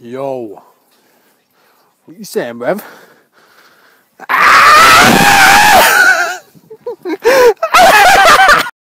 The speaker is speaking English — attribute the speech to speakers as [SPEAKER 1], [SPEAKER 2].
[SPEAKER 1] Yo. What you saying, bruv?